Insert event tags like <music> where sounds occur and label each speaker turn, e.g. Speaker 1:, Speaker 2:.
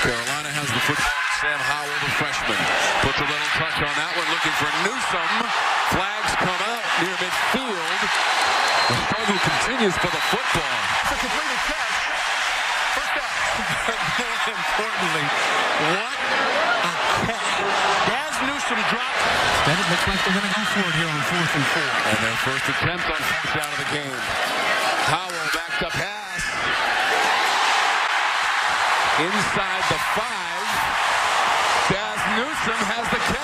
Speaker 1: Carolina has the football. Sam Howell, the freshman, puts a little touch on that one, looking for Newsome. Flags come out near midfield. The struggle continues for the football.
Speaker 2: It's a completed catch. First down. <laughs> More importantly, what a catch. Dazz Newsome dropped.
Speaker 3: Instead, it looks like they're going to go for it here on fourth and four.
Speaker 1: And their first attempt on fourth down of the game. Howell backed up pass. Inside the five. Dazz Newsome has the catch.